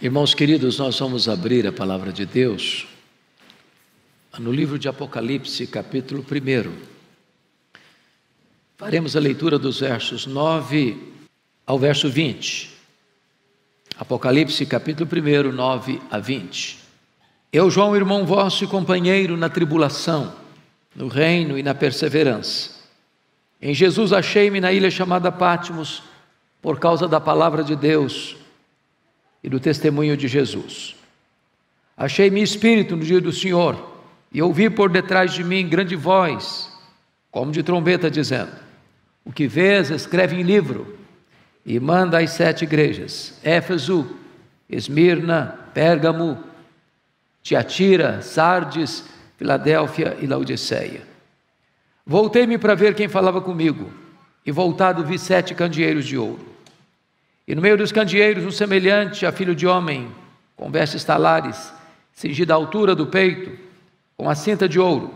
Irmãos queridos, nós vamos abrir a palavra de Deus no livro de Apocalipse, capítulo 1. Faremos a leitura dos versos 9 ao verso 20. Apocalipse, capítulo 1, 9 a 20. Eu, João, irmão vosso e companheiro na tribulação, no reino e na perseverança. Em Jesus achei-me na ilha chamada Pátimos, por causa da palavra de Deus e do testemunho de Jesus. Achei-me espírito no dia do Senhor e ouvi por detrás de mim grande voz, como de trombeta, dizendo: O que vês, escreve em livro e manda às sete igrejas: Éfeso, Esmirna, Pérgamo, Tiatira, Sardes, Filadélfia e Laodiceia. Voltei-me para ver quem falava comigo, e voltado vi sete candeeiros de ouro. E no meio dos candeeiros, um semelhante a filho de homem, com vestes talares, cingida à altura do peito, com a cinta de ouro.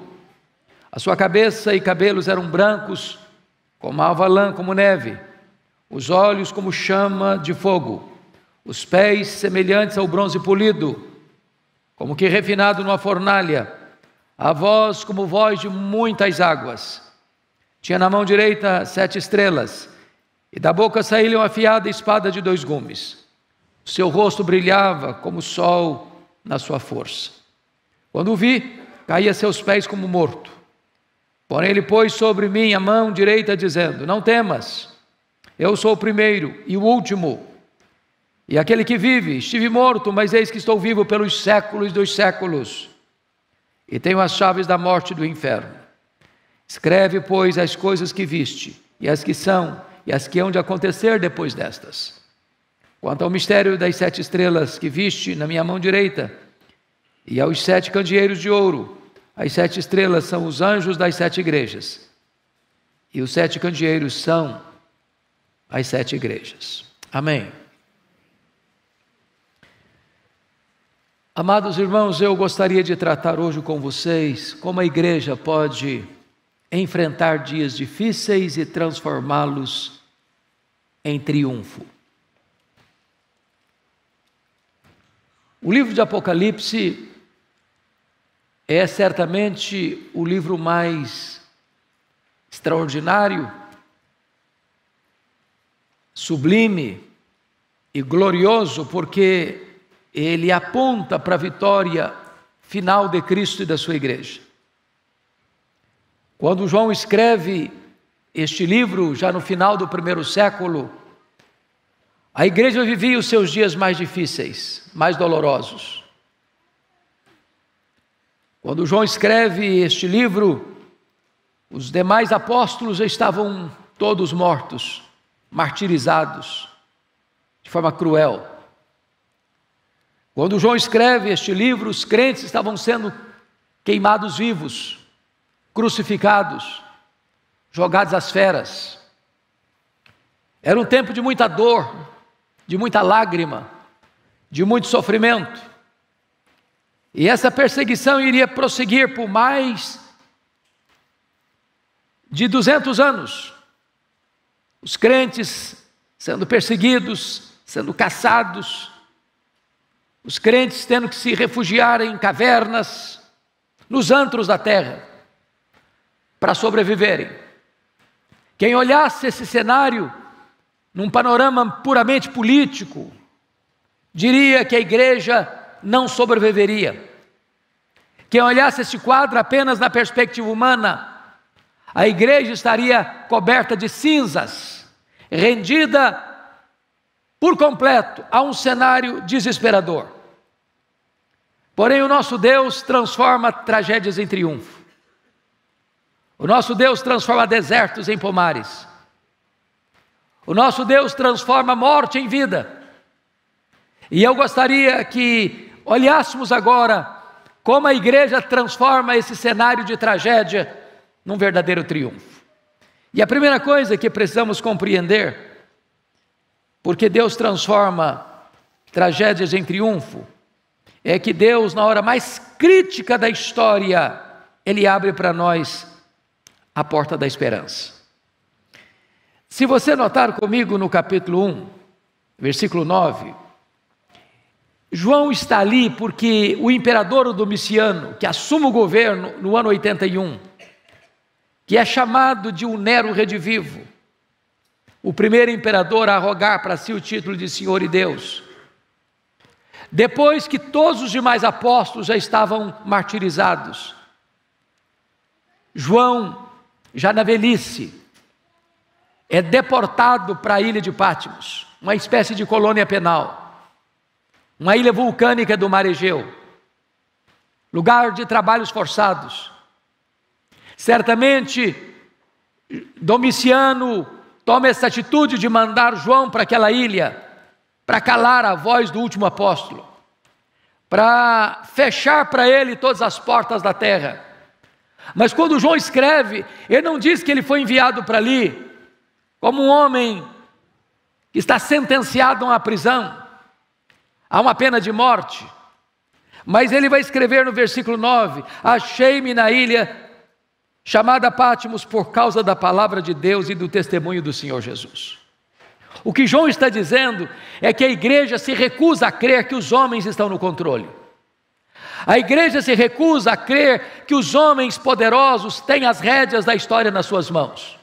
A sua cabeça e cabelos eram brancos, como alva lã, como neve, os olhos como chama de fogo, os pés semelhantes ao bronze polido, como que refinado numa fornalha, a voz como voz de muitas águas. Tinha na mão direita sete estrelas, e da boca saía uma afiada espada de dois gumes. Seu rosto brilhava como o sol na sua força. Quando o vi, caí a seus pés como morto. Porém, ele pôs sobre mim a mão direita, dizendo: Não temas, eu sou o primeiro e o último, e aquele que vive. Estive morto, mas eis que estou vivo pelos séculos dos séculos, e tenho as chaves da morte e do inferno. Escreve, pois, as coisas que viste, e as que são, e as que hão de acontecer depois destas. Quanto ao mistério das sete estrelas que viste na minha mão direita, e aos sete candeeiros de ouro, as sete estrelas são os anjos das sete igrejas, e os sete candeeiros são as sete igrejas. Amém. Amados irmãos, eu gostaria de tratar hoje com vocês como a igreja pode enfrentar dias difíceis e transformá-los em triunfo. O livro de Apocalipse é certamente o livro mais extraordinário, sublime e glorioso, porque ele aponta para a vitória final de Cristo e da sua igreja. Quando João escreve este livro, já no final do primeiro século, a igreja vivia os seus dias mais difíceis, mais dolorosos. Quando João escreve este livro, os demais apóstolos estavam todos mortos, martirizados, de forma cruel. Quando João escreve este livro, os crentes estavam sendo queimados vivos, crucificados, jogados às feras. Era um tempo de muita dor, de muita lágrima, de muito sofrimento. E essa perseguição iria prosseguir por mais de 200 anos. Os crentes sendo perseguidos, sendo caçados, os crentes tendo que se refugiar em cavernas, nos antros da terra para sobreviverem. Quem olhasse esse cenário num panorama puramente político, diria que a igreja não sobreviveria. Quem olhasse esse quadro apenas na perspectiva humana, a igreja estaria coberta de cinzas, rendida por completo a um cenário desesperador. Porém, o nosso Deus transforma tragédias em triunfo. O nosso Deus transforma desertos em pomares. O nosso Deus transforma morte em vida. E eu gostaria que olhássemos agora como a igreja transforma esse cenário de tragédia num verdadeiro triunfo. E a primeira coisa que precisamos compreender, porque Deus transforma tragédias em triunfo, é que Deus, na hora mais crítica da história, Ele abre para nós a porta da esperança. Se você notar comigo no capítulo 1, versículo 9, João está ali porque o imperador Domiciano, que assume o governo no ano 81, que é chamado de um Nero redivivo, o primeiro imperador a arrogar para si o título de Senhor e Deus. Depois que todos os demais apóstolos já estavam martirizados, João, já na velhice, é deportado para a ilha de Patmos, uma espécie de colônia penal, uma ilha vulcânica do mar Egeu, lugar de trabalhos forçados. Certamente, Domiciano toma essa atitude de mandar João para aquela ilha, para calar a voz do último apóstolo, para fechar para ele todas as portas da terra. Mas quando João escreve, ele não diz que ele foi enviado para ali como um homem que está sentenciado a uma prisão, a uma pena de morte. Mas ele vai escrever no versículo 9: Achei-me na ilha chamada Pátimos por causa da palavra de Deus e do testemunho do Senhor Jesus. O que João está dizendo é que a igreja se recusa a crer que os homens estão no controle. A igreja se recusa a crer que os homens poderosos têm as rédeas da história nas suas mãos.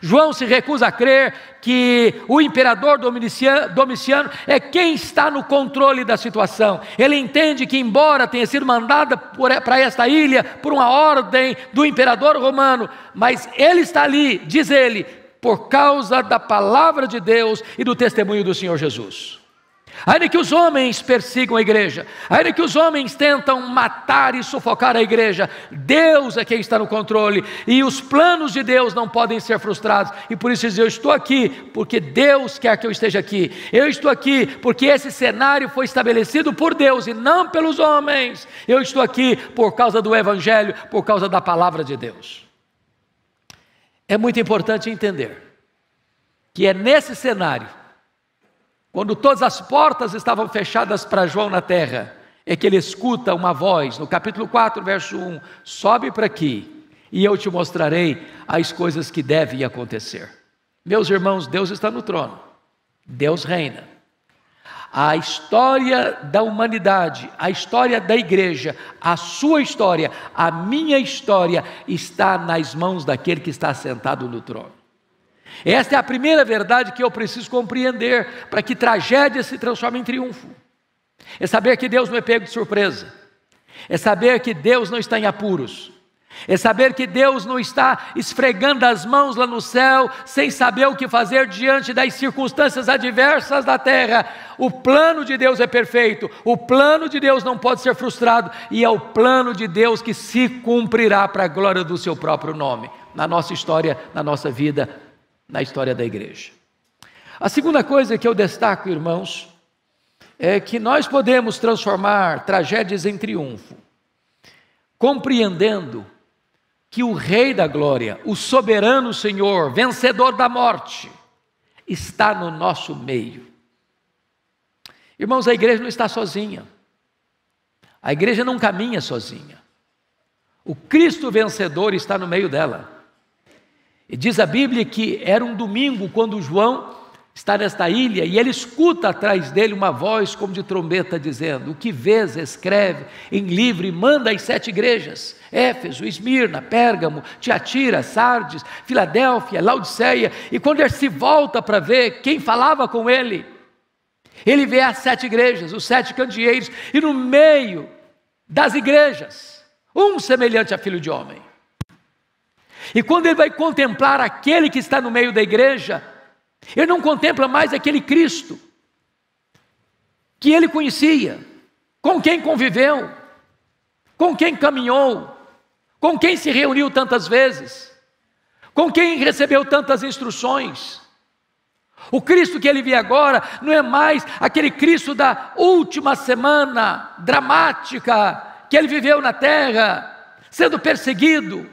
João se recusa a crer que o imperador Domiciano é quem está no controle da situação. Ele entende que, embora tenha sido mandada para esta ilha por uma ordem do imperador romano, mas ele está ali, diz ele, por causa da palavra de Deus e do testemunho do Senhor Jesus. Ainda que os homens persigam a igreja, ainda que os homens tentam matar e sufocar a igreja, Deus é quem está no controle e os planos de Deus não podem ser frustrados. E por isso eu estou aqui porque Deus quer que eu esteja aqui. Eu estou aqui porque esse cenário foi estabelecido por Deus e não pelos homens. Eu estou aqui por causa do evangelho, por causa da palavra de Deus. É muito importante entender que é nesse cenário quando todas as portas estavam fechadas para João na terra, é que ele escuta uma voz, no capítulo 4, verso 1: Sobe para aqui, e eu te mostrarei as coisas que devem acontecer. Meus irmãos, Deus está no trono, Deus reina. A história da humanidade, a história da igreja, a sua história, a minha história está nas mãos daquele que está sentado no trono. Esta é a primeira verdade que eu preciso compreender para que tragédia se transforme em triunfo. É saber que Deus não é pego de surpresa. É saber que Deus não está em apuros. É saber que Deus não está esfregando as mãos lá no céu, sem saber o que fazer diante das circunstâncias adversas da terra. O plano de Deus é perfeito, o plano de Deus não pode ser frustrado, e é o plano de Deus que se cumprirá para a glória do seu próprio nome, na nossa história, na nossa vida, na história da igreja. A segunda coisa que eu destaco, irmãos, é que nós podemos transformar tragédias em triunfo, compreendendo que o Rei da Glória, o soberano Senhor, vencedor da morte, está no nosso meio. Irmãos, a igreja não está sozinha. A igreja não caminha sozinha. O Cristo vencedor está no meio dela. E diz a Bíblia que era um domingo quando João está nesta ilha e ele escuta atrás dele uma voz como de trombeta dizendo: O que vês, escreve em livro e manda às sete igrejas: Éfeso, Esmirna, Pérgamo, Tiatira, Sardes, Filadélfia, Laodiceia. E quando ele se volta para ver quem falava com ele, ele vê as sete igrejas, os sete candeeiros, e no meio das igrejas, um semelhante a filho de homem. E quando ele vai contemplar aquele que está no meio da igreja, ele não contempla mais aquele Cristo que ele conhecia, com quem conviveu, com quem caminhou, com quem se reuniu tantas vezes, com quem recebeu tantas instruções. O Cristo que ele vê agora não é mais aquele Cristo da última semana dramática que ele viveu na terra, sendo perseguido,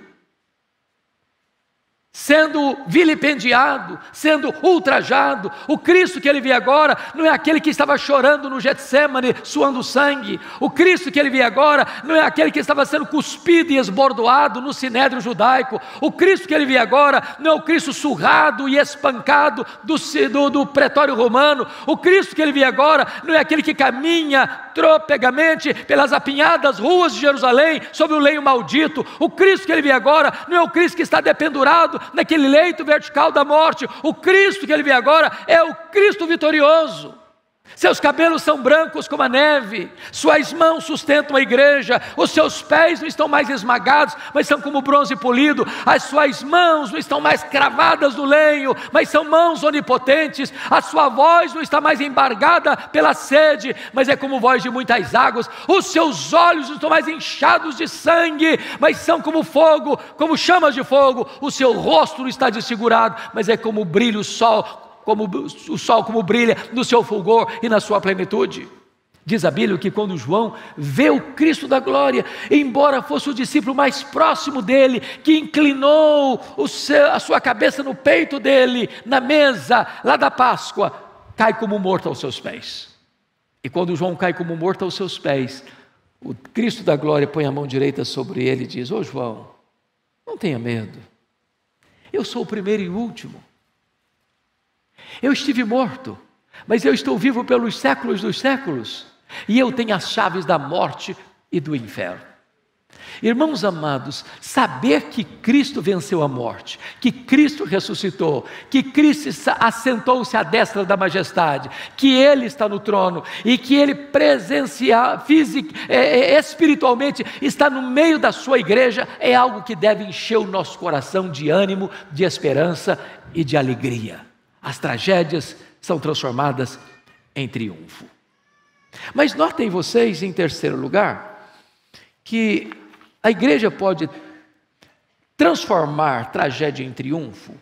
sendo vilipendiado, sendo ultrajado. O Cristo que ele vê agora não é aquele que estava chorando no Getsemane, suando sangue. O Cristo que ele vê agora não é aquele que estava sendo cuspido e esbordoado no sinédrio judaico. O Cristo que ele vê agora não é o Cristo surrado e espancado do, do, do pretório romano. O Cristo que ele vê agora não é aquele que caminha tropegamente pelas apinhadas ruas de Jerusalém sobre o leio maldito. O Cristo que ele vê agora não é o Cristo que está dependurado naquele leito vertical da morte. O Cristo que ele vê agora é o Cristo vitorioso. Seus cabelos são brancos como a neve, suas mãos sustentam a igreja, os seus pés não estão mais esmagados, mas são como bronze polido, as suas mãos não estão mais cravadas no lenho, mas são mãos onipotentes, a sua voz não está mais embargada pela sede, mas é como voz de muitas águas, os seus olhos não estão mais inchados de sangue, mas são como fogo, como chamas de fogo, o seu rosto não está desfigurado, mas é como brilha o sol como o sol como brilha no seu fulgor e na sua plenitude. Diz a Bíblia que quando João vê o Cristo da glória, embora fosse o discípulo mais próximo dele, que inclinou seu, a sua cabeça no peito dele, na mesa lá da Páscoa, cai como morto aos seus pés. E quando João cai como morto aos seus pés, o Cristo da glória põe a mão direita sobre ele e diz: Ô João, não tenha medo, eu sou o primeiro e o último. Eu estive morto, mas eu estou vivo pelos séculos dos séculos, e eu tenho as chaves da morte e do inferno. Irmãos amados, saber que Cristo venceu a morte, que Cristo ressuscitou, que Cristo assentou-se à destra da majestade, que Ele está no trono e que Ele presencial, é, é, espiritualmente está no meio da sua igreja, é algo que deve encher o nosso coração de ânimo, de esperança e de alegria as tragédias são transformadas em triunfo. Mas notem vocês, em terceiro lugar, que a igreja pode transformar tragédia em triunfo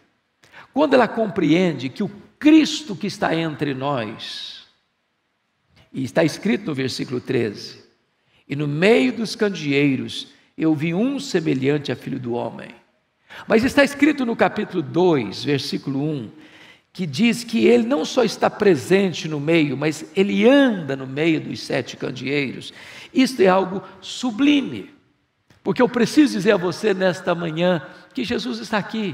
quando ela compreende que o Cristo que está entre nós, e está escrito no versículo 13, e no meio dos candeeiros eu vi um semelhante a filho do homem. Mas está escrito no capítulo 2, versículo 1, que diz que ele não só está presente no meio, mas ele anda no meio dos sete candeeiros. Isto é algo sublime, porque eu preciso dizer a você nesta manhã que Jesus está aqui.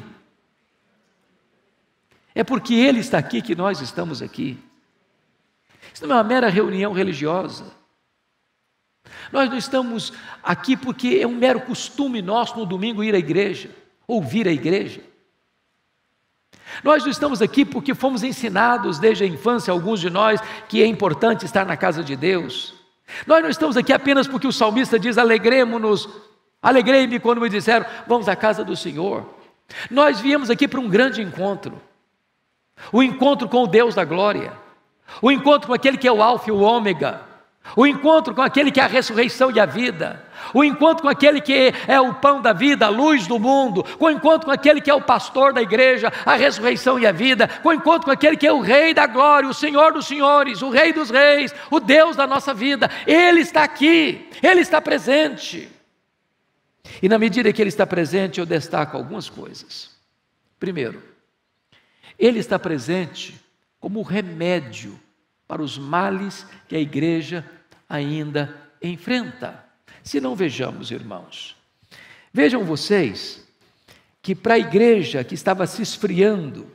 É porque Ele está aqui que nós estamos aqui. Isso não é uma mera reunião religiosa. Nós não estamos aqui porque é um mero costume nosso no domingo ir à igreja, ouvir a igreja. Nós não estamos aqui porque fomos ensinados desde a infância, alguns de nós, que é importante estar na casa de Deus. Nós não estamos aqui apenas porque o salmista diz: alegremos-nos, alegrei-me quando me disseram, vamos à casa do Senhor. Nós viemos aqui para um grande encontro o encontro com o Deus da glória, o encontro com aquele que é o Alfa e o Ômega, o encontro com aquele que é a ressurreição e a vida, o encontro com aquele que é o pão da vida, a luz do mundo, o encontro com aquele que é o pastor da igreja, a ressurreição e a vida, o encontro com aquele que é o rei da glória, o Senhor dos senhores, o rei dos reis, o Deus da nossa vida. Ele está aqui, ele está presente. E na medida que ele está presente, eu destaco algumas coisas. Primeiro, ele está presente como remédio para os males que a igreja ainda enfrenta. Se não vejamos, irmãos, vejam vocês que para a igreja que estava se esfriando,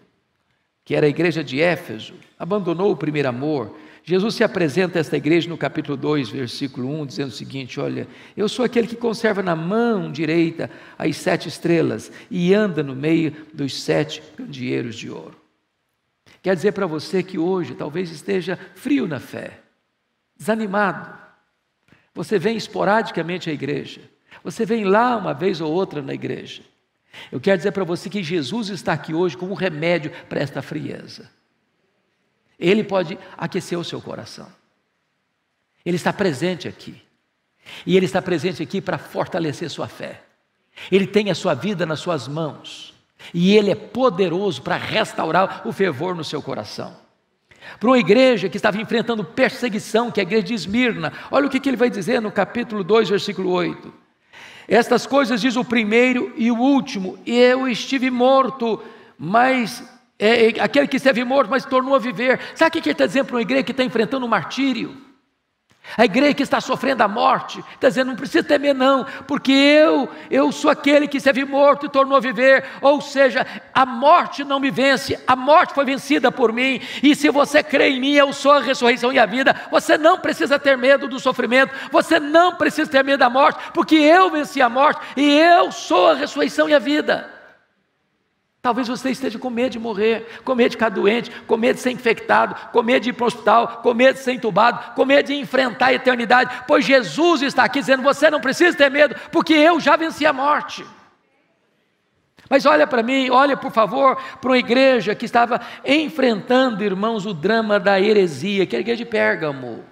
que era a igreja de Éfeso, abandonou o primeiro amor, Jesus se apresenta a esta igreja no capítulo 2, versículo 1, dizendo o seguinte: Olha, eu sou aquele que conserva na mão direita as sete estrelas e anda no meio dos sete candeeiros de ouro. Quer dizer para você que hoje talvez esteja frio na fé, desanimado. Você vem esporadicamente à igreja, você vem lá uma vez ou outra na igreja. Eu quero dizer para você que Jesus está aqui hoje como um remédio para esta frieza. Ele pode aquecer o seu coração. Ele está presente aqui. E Ele está presente aqui para fortalecer sua fé. Ele tem a sua vida nas suas mãos. E Ele é poderoso para restaurar o fervor no seu coração. Para uma igreja que estava enfrentando perseguição, que é a igreja de Esmirna, olha o que, ele vai dizer no capítulo 2, versículo 8. Estas coisas diz o primeiro e o último, eu estive morto, mas é, é, aquele que esteve morto, mas tornou a viver. Sabe o que ele está dizendo para uma igreja que está enfrentando um martírio? A igreja que está sofrendo a morte, está dizendo, não precisa temer não, porque eu, eu sou aquele que esteve morto e tornou a viver, ou seja, a morte não me vence, a morte foi vencida por mim, e se você crê em mim, eu sou a ressurreição e a vida, você não precisa ter medo do sofrimento, você não precisa ter medo da morte, porque eu venci a morte, e eu sou a ressurreição e a vida. Talvez você esteja com medo de morrer, com medo de ficar doente, com medo de ser infectado, com medo de ir para o hospital, com medo de ser entubado, com medo de enfrentar a eternidade, pois Jesus está aqui dizendo: você não precisa ter medo, porque eu já venci a morte. Mas olha para mim, olha por favor para uma igreja que estava enfrentando, irmãos, o drama da heresia, que é a igreja de Pérgamo.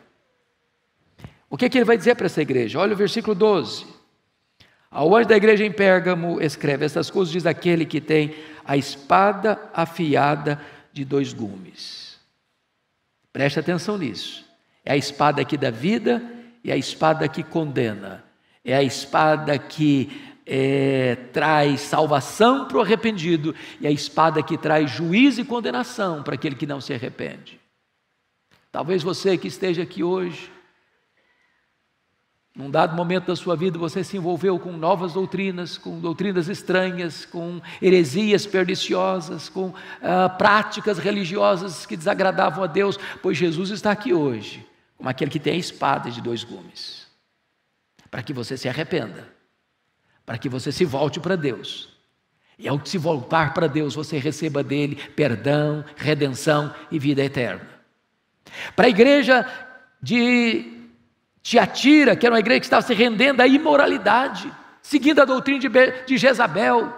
O que, é que ele vai dizer para essa igreja? Olha o versículo 12. Ao anjo da igreja em Pérgamo escreve: Essas coisas diz aquele que tem a espada afiada de dois gumes. Preste atenção nisso. É a espada que dá vida e a espada que condena. É a espada que é, traz salvação para o arrependido e a espada que traz juízo e condenação para aquele que não se arrepende. Talvez você que esteja aqui hoje num dado momento da sua vida você se envolveu com novas doutrinas, com doutrinas estranhas, com heresias perniciosas, com ah, práticas religiosas que desagradavam a Deus, pois Jesus está aqui hoje, como aquele que tem a espada de dois gumes, para que você se arrependa, para que você se volte para Deus. E ao se voltar para Deus, você receba dele perdão, redenção e vida eterna. Para a igreja de Tiatira, que era uma igreja que estava se rendendo à imoralidade, seguindo a doutrina de Jezabel,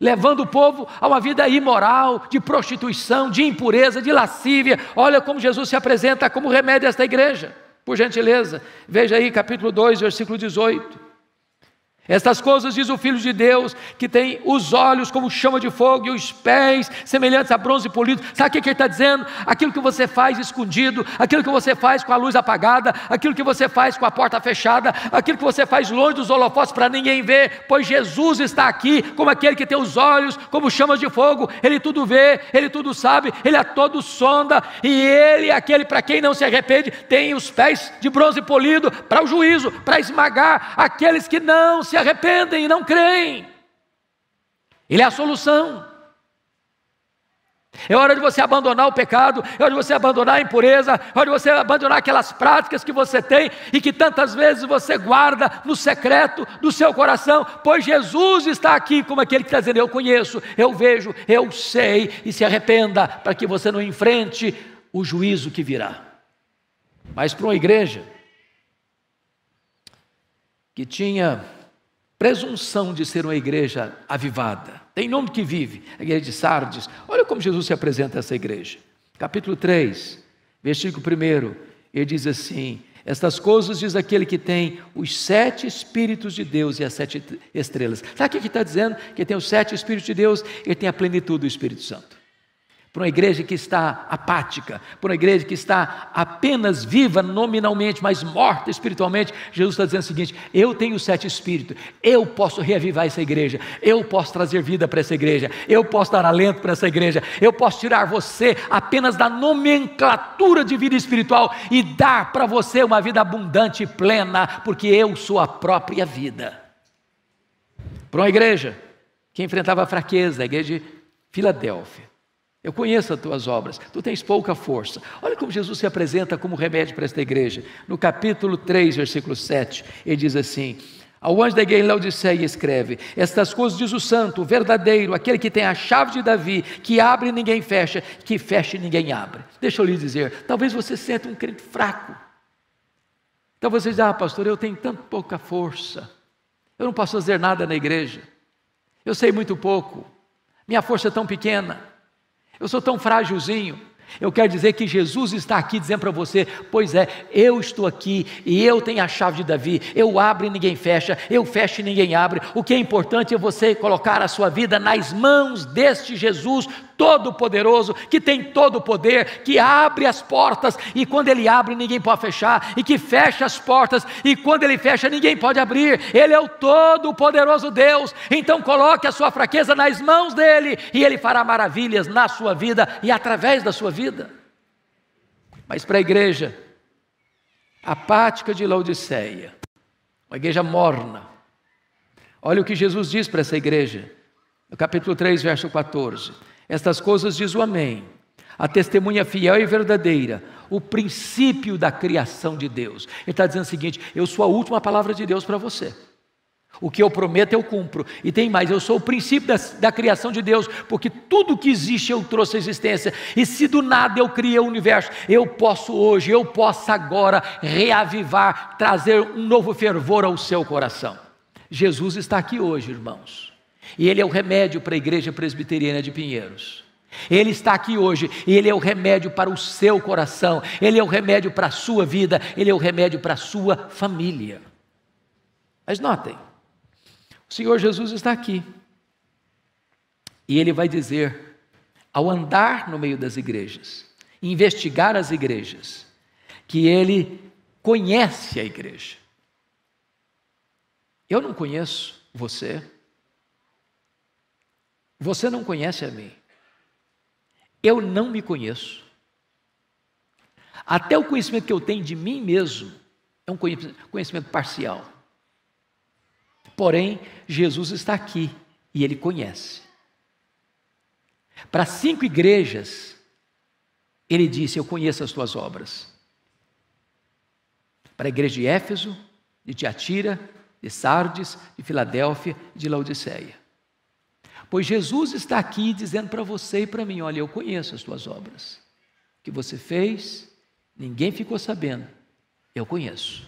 levando o povo a uma vida imoral, de prostituição, de impureza, de lascívia. Olha como Jesus se apresenta como remédio a esta igreja, por gentileza. Veja aí, capítulo 2, versículo 18. Estas coisas diz o Filho de Deus, que tem os olhos como chama de fogo e os pés semelhantes a bronze polido. Sabe o que ele está dizendo? Aquilo que você faz escondido, aquilo que você faz com a luz apagada, aquilo que você faz com a porta fechada, aquilo que você faz longe dos holofotes para ninguém ver, pois Jesus está aqui como aquele que tem os olhos como chamas de fogo, ele tudo vê, ele tudo sabe, ele a todo sonda, e ele, aquele para quem não se arrepende, tem os pés de bronze polido para o juízo, para esmagar aqueles que não se se arrependem e não creem. Ele é a solução. É hora de você abandonar o pecado, é hora de você abandonar a impureza, é hora de você abandonar aquelas práticas que você tem e que tantas vezes você guarda no secreto do seu coração, pois Jesus está aqui como aquele que está dizendo: Eu conheço, eu vejo, eu sei, e se arrependa para que você não enfrente o juízo que virá. Mas para uma igreja que tinha presunção de ser uma igreja avivada. Tem nome que vive, a igreja de Sardes. Olha como Jesus se apresenta a essa igreja. Capítulo 3, versículo 1, ele diz assim: Estas coisas diz aquele que tem os sete Espíritos de Deus e as sete estrelas. Sabe o que está dizendo? Que tem os sete Espíritos de Deus, ele tem a plenitude do Espírito Santo para uma igreja que está apática, para uma igreja que está apenas viva nominalmente, mas morta espiritualmente, Jesus está dizendo o seguinte: eu tenho sete espíritos, eu posso reavivar essa igreja, eu posso trazer vida para essa igreja, eu posso dar alento para essa igreja, eu posso tirar você apenas da nomenclatura de vida espiritual e dar para você uma vida abundante e plena, porque eu sou a própria vida. Para uma igreja que enfrentava a fraqueza, a igreja de Filadélfia eu conheço as tuas obras, tu tens pouca força. Olha como Jesus se apresenta como remédio para esta igreja. No capítulo 3, versículo 7, ele diz assim: Ao anjo da igreja em Laodiceia escreve: Estas coisas diz o santo, o verdadeiro, aquele que tem a chave de Davi, que abre e ninguém fecha, que fecha e ninguém abre. Deixa eu lhe dizer, talvez você sinta um crente fraco. Então você diz: Ah, pastor, eu tenho tão pouca força, eu não posso fazer nada na igreja, eu sei muito pouco, minha força é tão pequena. Eu sou tão frágilzinho. Eu quero dizer que Jesus está aqui dizendo para você: pois é, eu estou aqui e eu tenho a chave de Davi. Eu abro e ninguém fecha, eu fecho e ninguém abre. O que é importante é você colocar a sua vida nas mãos deste Jesus todo-poderoso, que tem todo o poder, que abre as portas e quando ele abre ninguém pode fechar, e que fecha as portas e quando ele fecha ninguém pode abrir. Ele é o todo-poderoso Deus. Então coloque a sua fraqueza nas mãos dele e ele fará maravilhas na sua vida e através da sua vida. Mas para a igreja apática de Laodiceia, uma igreja morna. Olha o que Jesus diz para essa igreja, no capítulo 3, verso 14. Estas coisas diz o Amém, a testemunha fiel e verdadeira, o princípio da criação de Deus. Ele está dizendo o seguinte: eu sou a última palavra de Deus para você. O que eu prometo eu cumpro. E tem mais, eu sou o princípio da, da, criação de Deus, porque tudo que existe eu trouxe à existência. E se do nada eu criei o universo, eu posso hoje, eu posso agora reavivar, trazer um novo fervor ao seu coração. Jesus está aqui hoje, irmãos. E ele é o remédio para a igreja presbiteriana de Pinheiros. Ele está aqui hoje e ele é o remédio para o seu coração, ele é o remédio para a sua vida, ele é o remédio para a sua família. Mas notem, o Senhor Jesus está aqui. E ele vai dizer, ao andar no meio das igrejas, investigar as igrejas, que ele conhece a igreja. Eu não conheço você. Você não conhece a mim. Eu não me conheço. Até o conhecimento que eu tenho de mim mesmo é um conhecimento parcial. Porém, Jesus está aqui e ele conhece. Para cinco igrejas, ele disse: Eu conheço as tuas obras. Para a igreja de Éfeso, de Tiatira, de Sardes, de Filadélfia e de Laodiceia. Pois Jesus está aqui dizendo para você e para mim: Olha, eu conheço as tuas obras. O que você fez, ninguém ficou sabendo. Eu conheço.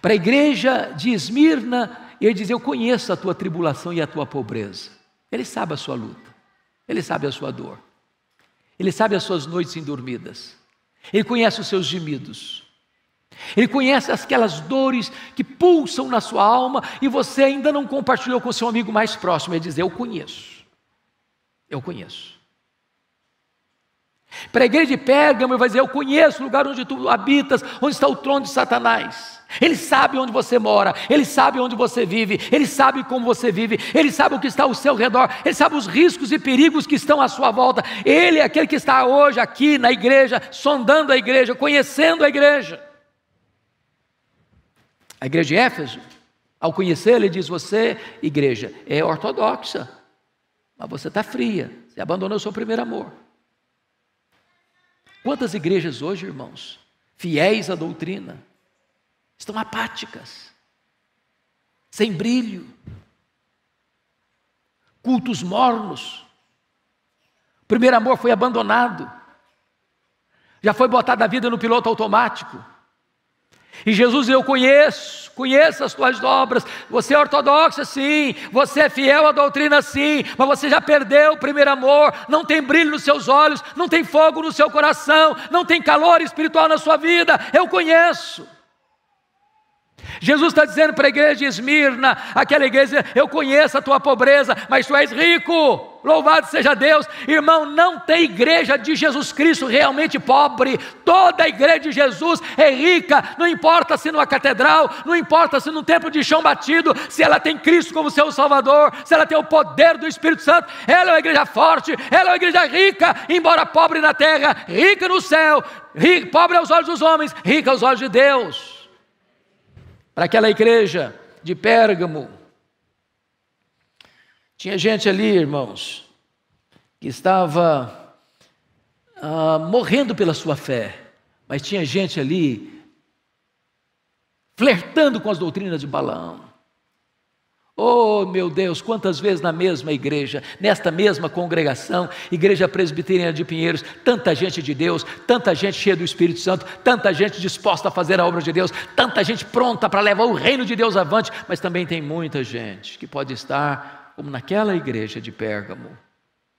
Para a igreja de Esmirna, ele diz: Eu conheço a tua tribulação e a tua pobreza. Ele sabe a sua luta, ele sabe a sua dor, ele sabe as suas noites indormidas, ele conhece os seus gemidos, ele conhece aquelas dores que pulsam na sua alma e você ainda não compartilhou com seu amigo mais próximo. Ele diz: Eu conheço, eu conheço. Para a igreja de Pérgamo, ele vai dizer: Eu conheço o lugar onde tu habitas, onde está o trono de Satanás. Ele sabe onde você mora, ele sabe onde você vive, ele sabe como você vive, ele sabe o que está ao seu redor, ele sabe os riscos e perigos que estão à sua volta. Ele é aquele que está hoje aqui na igreja, sondando a igreja, conhecendo a igreja. A igreja de Éfeso, ao conhecer, ele diz: Você, igreja, é ortodoxa, mas você está fria, você abandonou o seu primeiro amor. Quantas igrejas hoje, irmãos, fiéis à doutrina, estão apáticas, sem brilho, cultos mornos, o primeiro amor foi abandonado, já foi botada a vida no piloto automático. E Jesus, eu conheço, conheço as tuas obras. Você é ortodoxa, sim. Você é fiel à doutrina, sim. Mas você já perdeu o primeiro amor. Não tem brilho nos seus olhos, não tem fogo no seu coração, não tem calor espiritual na sua vida. Eu conheço. Jesus está dizendo para a igreja de Esmirna, aquela igreja, eu conheço a tua pobreza, mas tu és rico, louvado seja Deus. Irmão, não tem igreja de Jesus Cristo realmente pobre, toda a igreja de Jesus é rica, não importa se numa catedral, não importa se num templo de chão batido, se ela tem Cristo como seu Salvador, se ela tem o poder do Espírito Santo, ela é uma igreja forte, ela é uma igreja rica, embora pobre na terra, rica no céu, rica, pobre aos olhos dos homens, rica aos olhos de Deus para aquela igreja de Pérgamo. Tinha gente ali, irmãos, que estava ah, morrendo pela sua fé, mas tinha gente ali flertando com as doutrinas de Balaão. Oh, meu Deus, quantas vezes na mesma igreja, nesta mesma congregação, Igreja Presbiteriana de Pinheiros, tanta gente de Deus, tanta gente cheia do Espírito Santo, tanta gente disposta a fazer a obra de Deus, tanta gente pronta para levar o reino de Deus avante, mas também tem muita gente que pode estar, como naquela igreja de Pérgamo,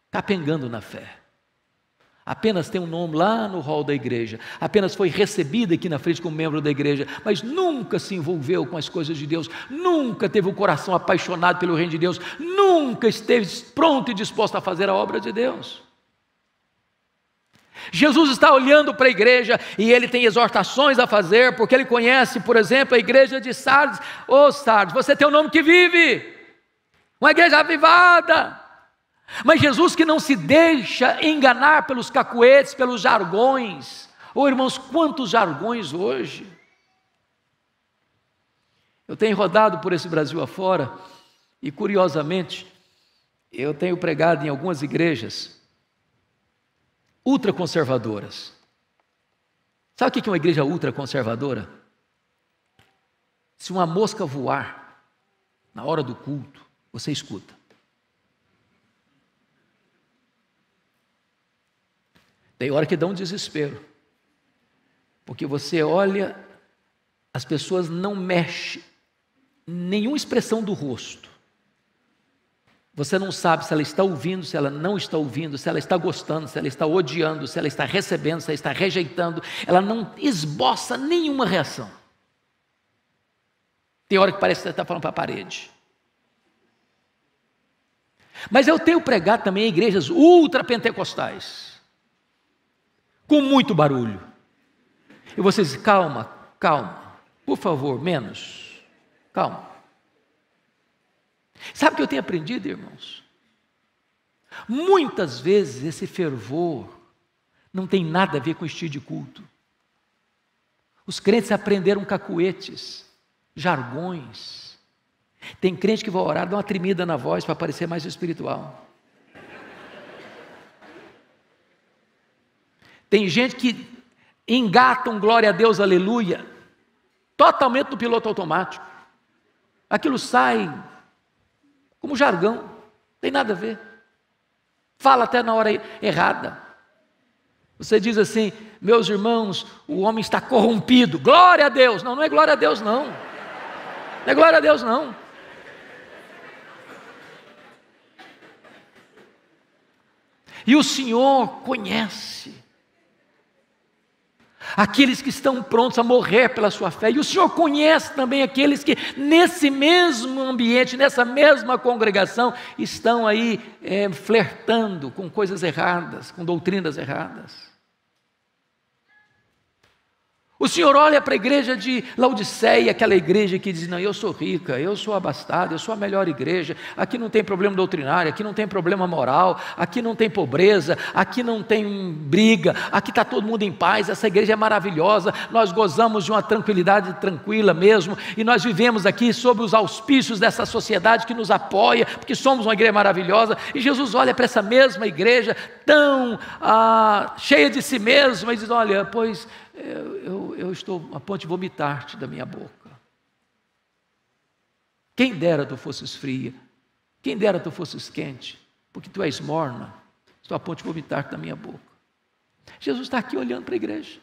capengando na fé, apenas tem um nome lá no hall da igreja, apenas foi recebida aqui na frente como membro da igreja, mas nunca se envolveu com as coisas de Deus, nunca teve o coração apaixonado pelo reino de Deus, nunca esteve pronto e disposto a fazer a obra de Deus. Jesus está olhando para a igreja e ele tem exortações a fazer, porque ele conhece, por exemplo, a igreja de Sardes. Ô oh, Sardes, você tem um nome que vive, uma igreja avivada. Mas Jesus que não se deixa enganar pelos cacuetes, pelos jargões. Ô oh, irmãos, quantos jargões hoje. Eu tenho rodado por esse Brasil afora e, curiosamente, eu tenho pregado em algumas igrejas ultraconservadoras. Sabe o que é uma igreja ultraconservadora? Se uma mosca voar na hora do culto, você escuta. Tem hora que dá um desespero. Porque você olha, as pessoas não mexem, nenhuma expressão do rosto. Você não sabe se ela está ouvindo, se ela não está ouvindo, se ela está gostando, se ela está odiando, se ela está recebendo, se ela está rejeitando. Ela não esboça nenhuma reação. Tem hora que parece que você está falando para a parede. Mas eu tenho pregado também em igrejas ultrapentecostais com muito barulho. E vocês, calma, calma, por favor, menos, calma. Sabe o que eu tenho aprendido, irmãos? Muitas vezes esse fervor não tem nada a ver com estilo de culto. Os crentes aprenderam cacuetes, jargões. Tem crente que vai orar, dá uma tremida na voz para parecer mais espiritual. Tem gente que engata um glória a Deus, aleluia, totalmente no piloto automático. Aquilo sai como jargão, tem nada a ver. Fala até na hora errada. Você diz assim, meus irmãos, o homem está corrompido. Glória a Deus. Não, não é glória a Deus, não. Não é glória a Deus, não. E o Senhor conhece aqueles que estão prontos a morrer pela sua fé. E o Senhor conhece também aqueles que, nesse mesmo ambiente, nessa mesma congregação, estão aí é, flertando com coisas erradas, com doutrinas erradas. O Senhor olha para a igreja de Laodiceia, aquela igreja que diz: Não, eu sou rica, eu sou abastada, eu sou a melhor igreja, aqui não tem problema doutrinário, aqui não tem problema moral, aqui não tem pobreza, aqui não tem briga, aqui está todo mundo em paz, essa igreja é maravilhosa, nós gozamos de uma tranquilidade tranquila mesmo, e nós vivemos aqui sob os auspícios dessa sociedade que nos apoia, porque somos uma igreja maravilhosa, e Jesus olha para essa mesma igreja, tão ah, cheia de si mesma, e diz: Olha, pois eu, eu, eu estou a ponto de vomitar-te da minha boca. Quem dera tu fosses fria, quem dera tu fosses quente, porque tu és morna, estou a ponto de vomitar-te da minha boca. Jesus está aqui olhando para a igreja.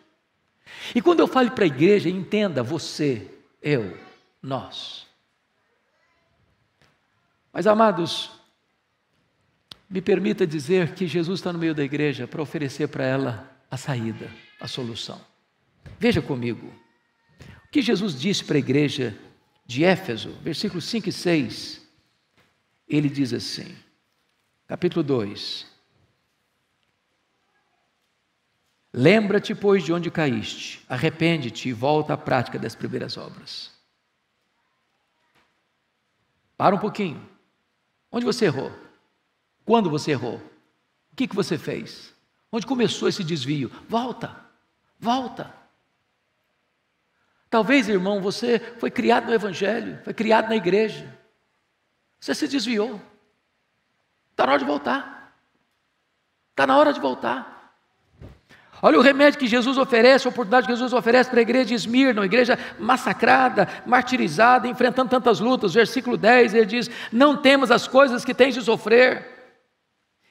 E quando eu falo para a igreja, entenda você, eu, nós. Mas amados, me permita dizer que Jesus está no meio da igreja para oferecer para ela a saída, a solução. Veja comigo. O que Jesus disse para a igreja de Éfeso, versículos 5 e 6, ele diz assim, capítulo 2: Lembra-te, pois, de onde caíste, arrepende-te e volta à prática das primeiras obras. Para um pouquinho. Onde você errou? Quando você errou? O que, que você fez? Onde começou esse desvio? Volta, volta. Talvez, irmão, você foi criado no Evangelho, foi criado na igreja. Você se desviou. Está na hora de voltar. Está na hora de voltar. Olha o remédio que Jesus oferece, a oportunidade que Jesus oferece para a igreja de Esmirna, uma igreja massacrada, martirizada, enfrentando tantas lutas. Versículo 10, ele diz: Não temos as coisas que tens de sofrer.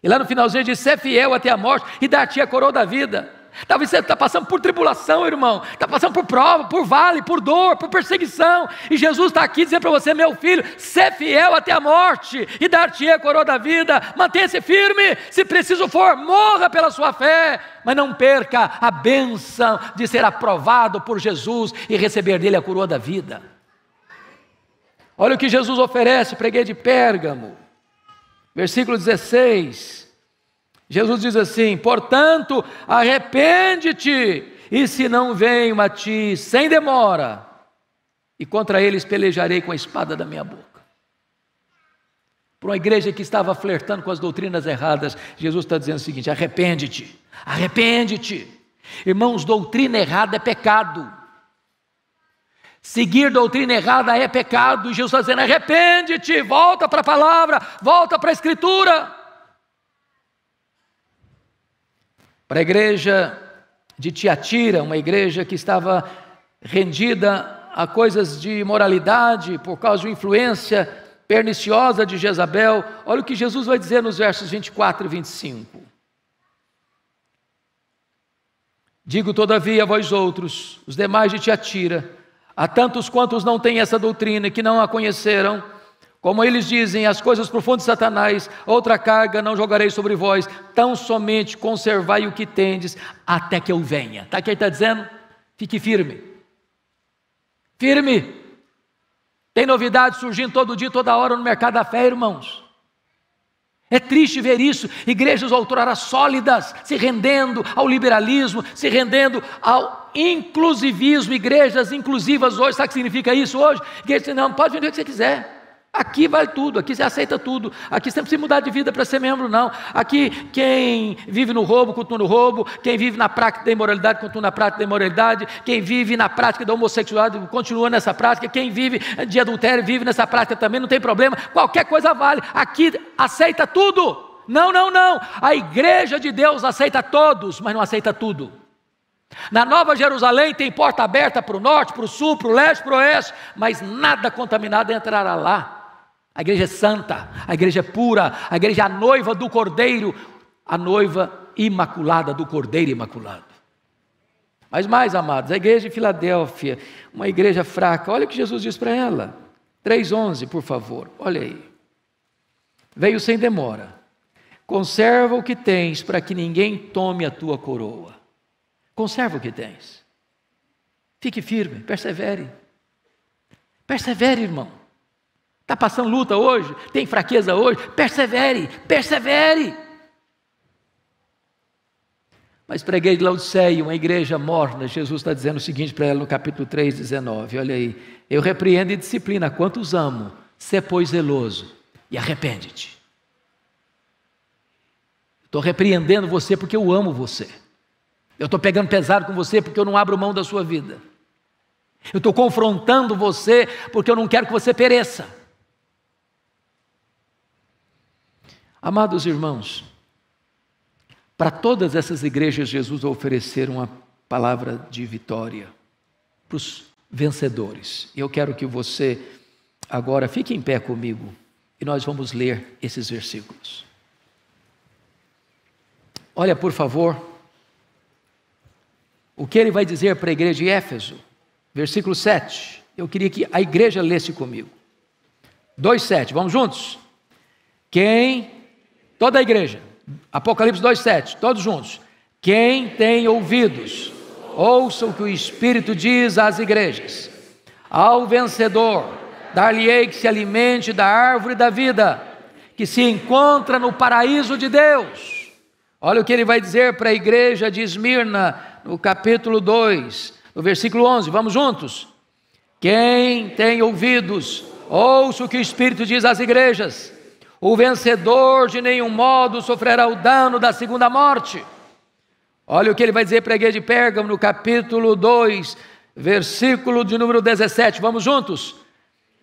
E lá no finalzinho ele diz: Ser fiel até a morte e dar-te a coroa da vida. Talvez você está passando por tribulação, irmão. Está passando por prova, por vale, por dor, por perseguição. E Jesus está aqui dizendo para você, meu filho, ser fiel até a morte e dar-te a coroa da vida. Mantenha-se firme. Se preciso for, morra pela sua fé. Mas não perca a bênção de ser aprovado por Jesus e receber dele a coroa da vida. Olha o que Jesus oferece igreja de Pérgamo. Versículo 16. Jesus diz assim: portanto, arrepende-te, e se não venho a ti sem demora, e contra eles pelejarei com a espada da minha boca. Para uma igreja que estava flertando com as doutrinas erradas, Jesus está dizendo o seguinte: arrepende-te, arrepende-te. Irmãos, doutrina errada é pecado. Seguir doutrina errada é pecado. Jesus está dizendo: arrepende-te, volta para a palavra, volta para a Escritura. Para a igreja de Tiatira, uma igreja que estava rendida a coisas de moralidade por causa de influência perniciosa de Jezabel. Olha o que Jesus vai dizer nos versos 24 e 25. Digo, todavia, a vós outros, os demais de Tiatira, a tantos quantos não têm essa doutrina e que não a conheceram, como eles dizem, as coisas profundas de Satanás, outra carga não jogarei sobre vós, tão somente conservai o que tendes, até que eu venha. Está aqui, está dizendo? Fique firme. Firme. Tem novidades surgindo todo dia, toda hora no mercado da fé, irmãos. É triste ver isso, igrejas outrora sólidas se rendendo ao liberalismo, se rendendo ao inclusivismo, igrejas inclusivas hoje, sabe o que significa isso hoje? Igreja, não, pode vender o que você quiser. Aqui vale tudo, aqui você aceita tudo. Aqui você não precisa mudar de vida para ser membro, não. Aqui quem vive no roubo, continua no roubo. Quem vive na prática da imoralidade, continua na prática da imoralidade. Quem vive na prática da homossexualidade, continua nessa prática. Quem vive de adultério, vive nessa prática também, não tem problema. Qualquer coisa vale. Aqui aceita tudo. Não, não, não. A igreja de Deus aceita todos, mas não aceita tudo. Na Nova Jerusalém tem porta aberta para o norte, para o sul, para o leste, para o oeste, mas nada contaminado entrará lá. A igreja é santa, a igreja é pura, a igreja é a noiva do Cordeiro, a noiva imaculada do Cordeiro imaculado. Mas mais, amados, a igreja de Filadélfia, uma igreja fraca, olha o que Jesus diz para ela. 3,11, por favor, olha aí. Veio sem demora. Conserva o que tens para que ninguém tome a tua coroa. Conserva o que tens. Fique firme, persevere. Persevere, irmão. Está passando luta hoje? Tem fraqueza hoje? Persevere, persevere. Mas igreja de Laodiceia, uma igreja morna, Jesus está dizendo o seguinte para ela no capítulo 3, 19: Olha aí, eu repreendo e disciplina quantos amo, se pois zeloso e arrepende-te. Estou repreendendo você porque eu amo você. Eu estou pegando pesado com você porque eu não abro mão da sua vida. Eu estou confrontando você porque eu não quero que você pereça. Amados irmãos, para todas essas igrejas, Jesus vai oferecer uma palavra de vitória para os vencedores. Eu quero que você agora fique em pé comigo e nós vamos ler esses versículos. Olha, por favor, o que ele vai dizer para a igreja de Éfeso, versículo 7. Eu queria que a igreja lesse comigo. 2,7, vamos juntos? Quem Toda a igreja. Apocalipse 2,7, todos juntos. Quem tem ouvidos, ouça o que o Espírito diz às igrejas. Ao vencedor, dar-lhe-ei que se alimente da árvore da vida, que se encontra no paraíso de Deus. Olha o que ele vai dizer para a igreja de Esmirna, no capítulo 2, no versículo 11. Vamos juntos? Quem tem ouvidos, ouça o que o Espírito diz às igrejas. O vencedor de nenhum modo sofrerá o dano da segunda morte. Olha o que ele vai dizer para a igreja de Pérgamo no capítulo 2, versículo de número 17. Vamos juntos?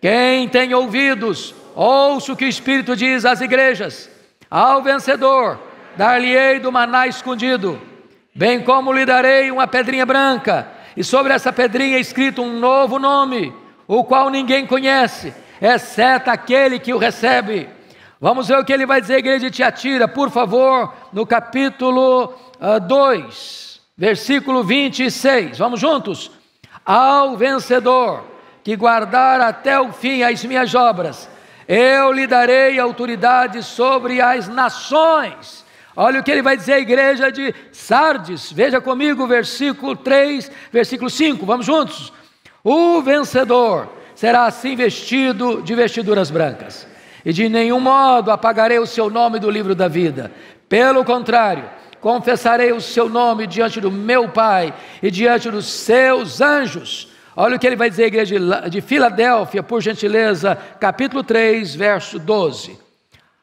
Quem tem ouvidos, ouça o que o Espírito diz às igrejas. Ao vencedor, dar-lhe-ei do maná escondido, bem como lhe darei uma pedrinha branca, e sobre essa pedrinha é escrito um novo nome, o qual ninguém conhece, exceto aquele que o recebe. Vamos ver o que ele vai dizer igreja de Tiatira, por favor, no capítulo 2. Uh, versículo 26. Vamos juntos? Ao vencedor que guardar até o fim as minhas obras, eu lhe darei autoridade sobre as nações. Olha o que ele vai dizer à igreja de Sardes. Veja comigo, versículo 3, versículo 5. Vamos juntos. O vencedor será assim vestido de vestiduras brancas, e de nenhum modo apagarei o seu nome do livro da vida. Pelo contrário, confessarei o seu nome diante do meu Pai e diante dos seus anjos. Olha o que ele vai dizer à igreja de Filadélfia, por gentileza, capítulo 3, verso 12.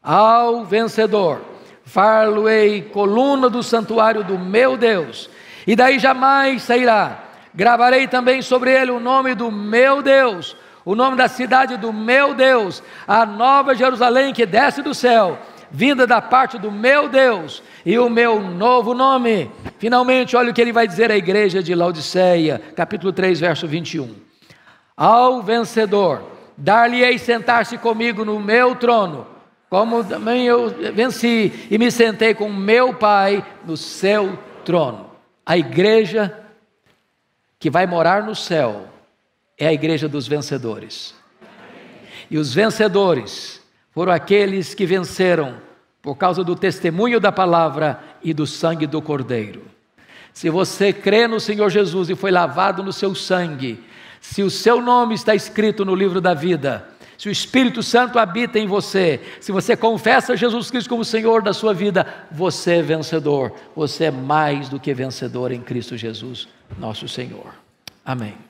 Ao vencedor, far-lo-ei coluna do santuário do meu Deus, e daí jamais sairá. Gravarei também sobre ele o nome do meu Deus, o nome da cidade do meu Deus, a nova Jerusalém que desce do céu, vinda da parte do meu Deus, e o meu novo nome. Finalmente, olha o que ele vai dizer à igreja de Laodiceia, capítulo 3, verso 21. Ao vencedor, dar-lhe-ei sentar-se comigo no meu trono, como também eu venci e me sentei com meu Pai no seu trono. A igreja que vai morar no céu é a igreja dos vencedores. E os vencedores foram aqueles que venceram por causa do testemunho da palavra e do sangue do Cordeiro. Se você crê no Senhor Jesus e foi lavado no seu sangue, se o seu nome está escrito no livro da vida, se o Espírito Santo habita em você, se você confessa Jesus Cristo como Senhor da sua vida, você é vencedor, você é mais do que vencedor em Cristo Jesus, nosso Senhor. Amém.